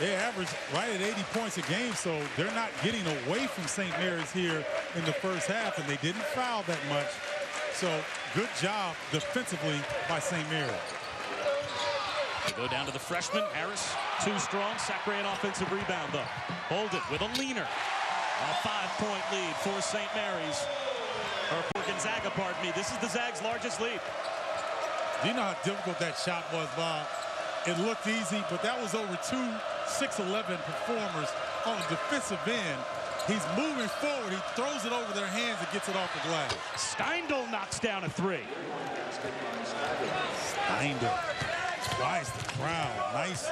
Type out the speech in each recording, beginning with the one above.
They average right at 80 points a game, so they're not getting away from St. Mary's here in the first half, and they didn't foul that much. So good job defensively by St. Mary's. They go down to the freshman, Harris, too strong. Sacre an offensive rebound, though. Hold it with a leaner. A five-point lead for St. Mary's. Or for Gonzaga, pardon me. This is the Zags' largest lead. Do you know how difficult that shot was, Bob? It looked easy, but that was over two 6'11 performers on the defensive end. He's moving forward. He throws it over their hands and gets it off the glass. Steindl knocks down a three. Steindl twice the crowd. Nice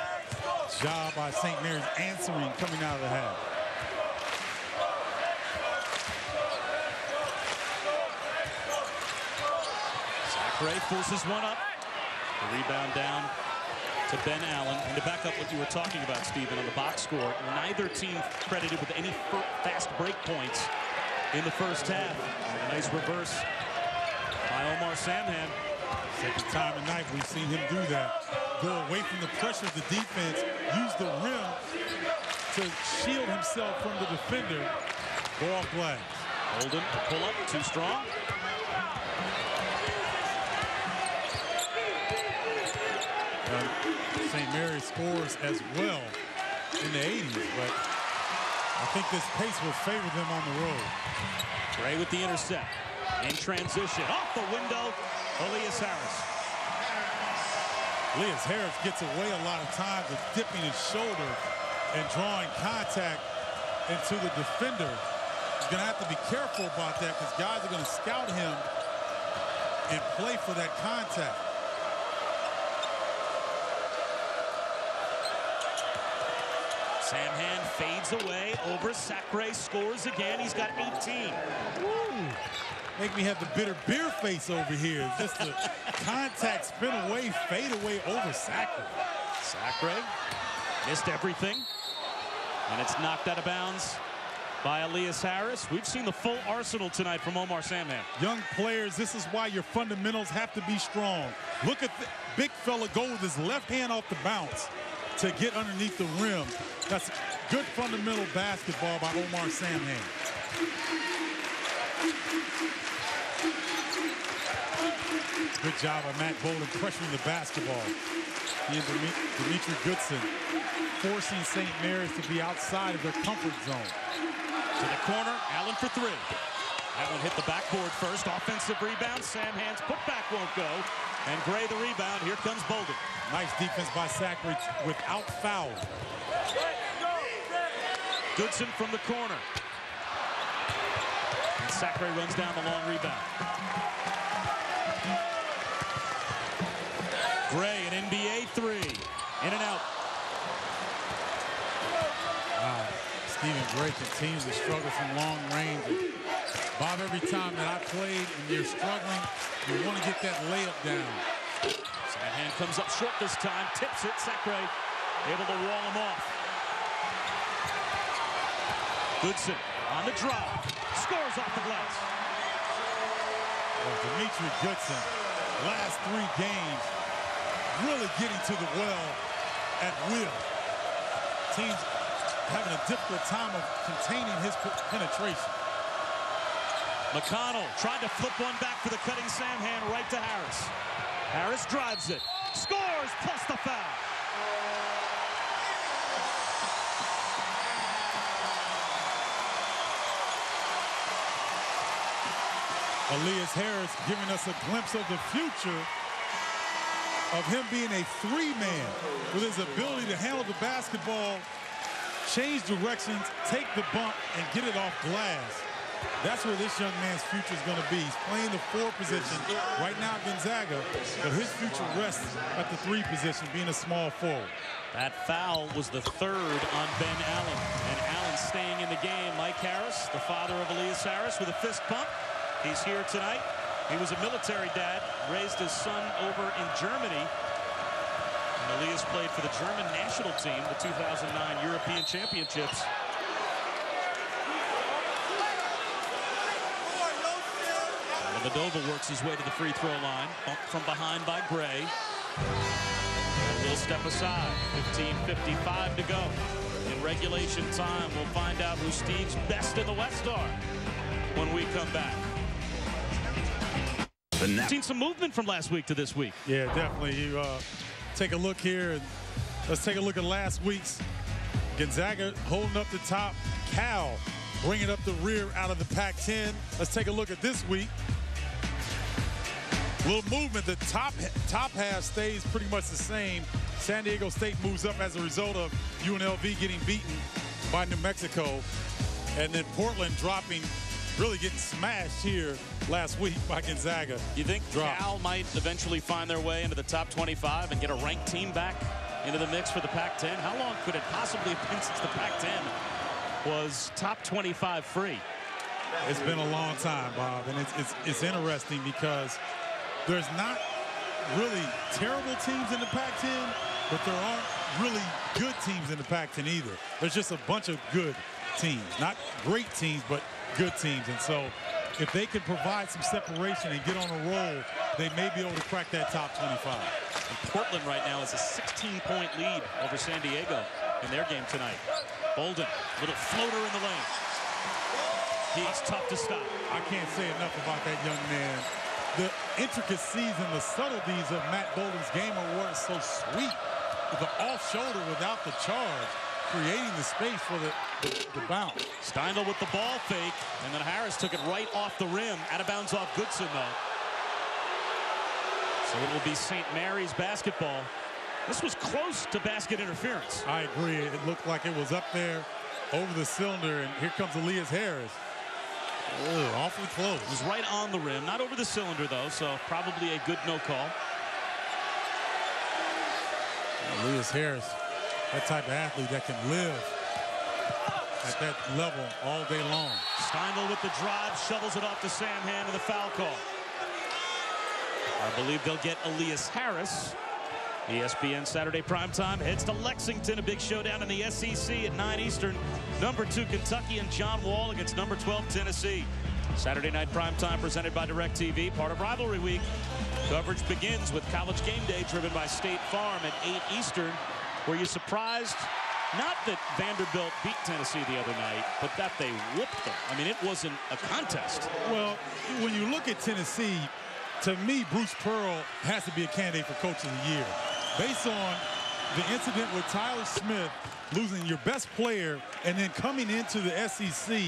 job by St. Mary's answering coming out of the half. Sacre forces one up. The rebound down to Ben Allen. And to back up what you were talking about, Stephen, on the box score, neither team credited with any fast break points in the first half. A nice reverse by Omar Samhan. Second time tonight we've seen him do that. Go away from the pressure of the defense, use the rim to shield himself from the defender. Ball glass. Bouldin, pull up, too strong. St. Mary's scores as well in the 80s, but I think this pace will favor them on the road. Gray with the intercept. In transition, off the window, Elias Harris. Elias Harris gets away a lot of times with dipping his shoulder and drawing contact into the defender. He's going to have to be careful about that because guys are going to scout him and play for that contact. Samhan fades away over Sacre, scores again. He's got 18. Woo. Make me have the bitter beer face over here. Just the contact spin away, fade away over Sacre. Sacre missed everything. And it's knocked out of bounds by Elias Harris. We've seen the full arsenal tonight from Omar Samhan. Young players, this is why your fundamentals have to be strong. Look at the big fella go with his left hand off the bounce to get underneath the rim. That's good fundamental basketball by Omar Samhan. Good job by Matt Bouldin pressuring the basketball. He and Demetri Goodson forcing St. Mary's to be outside of their comfort zone. To the corner, Allen for three. That one hit the backboard first. Offensive rebound. Samhan's putback won't go. And Gray the rebound. Here comes Bouldin. Nice defense by Sacre without foul. Goodson from the corner. And Sacre runs down the long rebound. Gray, an NBA three. In and out. Wow. Steven Gray continues to struggle from long range. Bob, every time that I played and you're struggling, you want to get that layup down. Samhan comes up short this time, tips it. Sacre able to wall him off. Goodson on the drive, scores off the glass. Well, Demetri Goodson, last three games, really getting to the well at will. Teams having a difficult time of containing his penetration. McConnell tried to flip one back for the cutting Samhan right to Harris. Harris drives it, scores plus the foul. Elias Harris giving us a glimpse of the future of him being a three man with his ability to handle the basketball, change directions, take the bump, and get it off glass. That's where this young man's future is going to be. He's playing the four position right now at Gonzaga, but his future rests at the three position, being a small forward. That foul was the third on Ben Allen, and Allen staying in the game. Mike Harris, the father of Elias Harris, with a fist pump. He's here tonight. He was a military dad, raised his son over in Germany. And Elias played for the German national team, the 2009 European Championships. Dellavedova works his way to the free throw line. Bumped from behind by Gray. A little step aside. 15.55 to go. In regulation time, we'll find out who Steve's best in the West are when we come back. Seen some movement from last week to this week. Yeah, definitely. You uh, take a look here. And let's take a look at last week's. Gonzaga holding up the top. Cal bringing up the rear out of the Pac-10. Let's take a look at this week. Little movement. The top top half stays pretty much the same. San Diego State moves up as a result of UNLV getting beaten by New Mexico. And then Portland dropping, really getting smashed here last week by Gonzaga. You think Drop. Cal might eventually find their way into the top 25 and get a ranked team back into the mix for the Pac-10? How long could it possibly have been since the Pac-10 was top 25 free? It's been a long time, Bob, and it's, it's, it's interesting because there's not really terrible teams in the Pac-10, but there aren't really good teams in the Pac-10 either. There's just a bunch of good teams, not great teams, but good teams. And so if they can provide some separation and get on a roll, they may be able to crack that top 25. And Portland right now is a 16-point lead over San Diego in their game tonight. Bouldin, little floater in the lane. He's tough to stop. I can't say enough about that young man. The intricacies and the subtleties of Matt Bouldin's game are what's so sweet. With the off shoulder without the charge, creating the space for the, the, the bounce. Steindl with the ball fake, and then Harris took it right off the rim. Out of bounds off Goodson, though. So it will be St. Mary's basketball. This was close to basket interference. I agree. It looked like it was up there over the cylinder, and here comes Elias Harris. Ugh, awfully close. It was right on the rim, not over the cylinder, though, so probably a good no call. Elias Harris, that type of athlete that can live at that level all day long. Steindl with the drive, shovels it off to Samhan and the foul call. I believe they'll get Elias Harris. ESPN Saturday primetime heads to Lexington, a big showdown in the SEC at 9 Eastern. Number two Kentucky and John Wall against number 12 Tennessee. Saturday night primetime presented by DirecTV, part of Rivalry Week. Coverage begins with College Game Day driven by State Farm at 8 Eastern. Were you surprised? Not that Vanderbilt beat Tennessee the other night, but that they whooped them. I mean, it wasn't a contest. Well, when you look at Tennessee, to me, Bruce Pearl has to be a candidate for Coach of the Year. Based on the incident with Tyler Smith losing your best player and then coming into the SEC,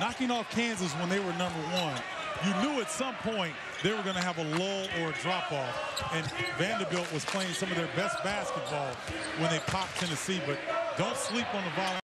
knocking off Kansas when they were number one, you knew at some point they were going to have a lull or a drop-off. And Vanderbilt was playing some of their best basketball when they popped Tennessee. But don't sleep on the volume.